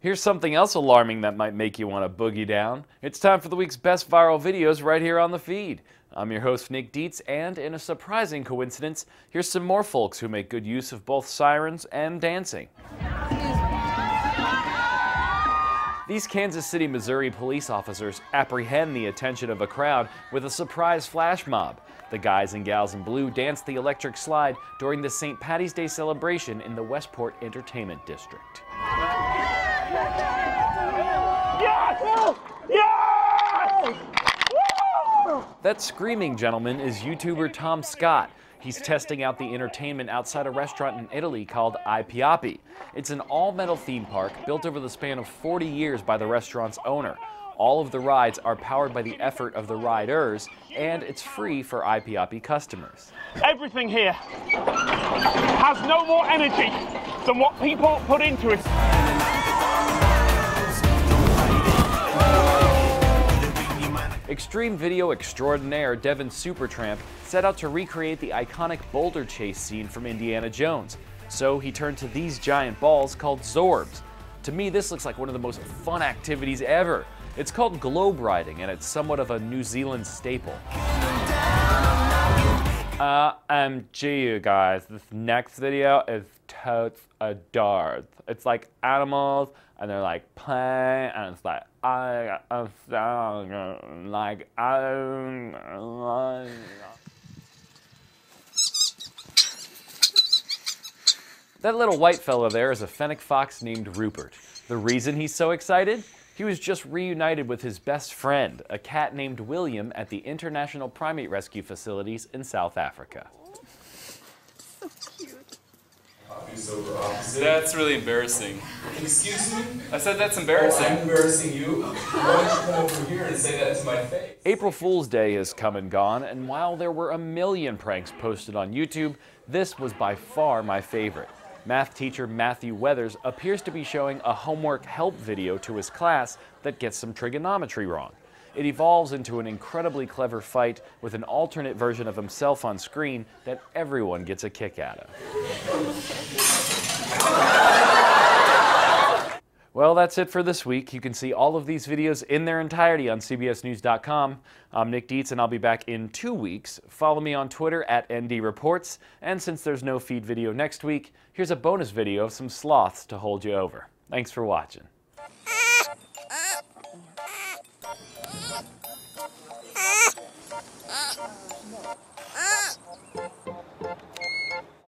Here's something else alarming that might make you want to boogie down. It's time for the week's best viral videos right here on the feed. I'm your host, Nick Dietz, and in a surprising coincidence, here's some more folks who make good use of both sirens and dancing. These Kansas City, Missouri police officers apprehend the attention of a crowd with a surprise flash mob. The guys and gals in blue danced the electric slide during the St. Patty's Day celebration in the Westport Entertainment District. That screaming gentleman is YouTuber Tom Scott. He's testing out the entertainment outside a restaurant in Italy called I Pilati. It's an all-metal theme park built over the span of 40 years by the restaurant's owner. All of the rides are powered by the effort of the riders, and it's free for I Pilati customers. Everything here has no more energy than what people put into it. Extreme video extraordinaire Devin Supertramp set out to recreate the iconic boulder chase scene from Indiana Jones. So he turned to these giant balls called Zorbs. To me, this looks like one of the most fun activities ever. It's called globe riding, and it's somewhat of a New Zealand staple. Uh, um, gee, you guys, this next video is totes adored. It's like animals, and they're like playing, and it's like, I am song, like, I'm. That little white fellow there is a fennec fox named Rupert. The reason he's so excited? He was just reunited with his best friend, a cat named William, at the International Primate Rescue Facilities in South Africa. So cute. That's really embarrassing. Excuse me? I said that's Oh, embarrassing. I'm embarrassing you? Why don't you come over here and say that to my face? April Fool's Day has come and gone, and while there were a million pranks posted on YouTube, this was by far my favorite. Math teacher Matthew Weathers appears to be showing a homework help video to his class that gets some trigonometry wrong. It evolves into an incredibly clever fight with an alternate version of himself on screen that everyone gets a kick out of. Well, that's it for this week. You can see all of these videos in their entirety on CBSNews.com. I'm Nick Dietz, and I'll be back in two weeks. Follow me on Twitter at ND Reports. And since there's no feed video next week, here's a bonus video of some sloths to hold you over. Thanks for watching.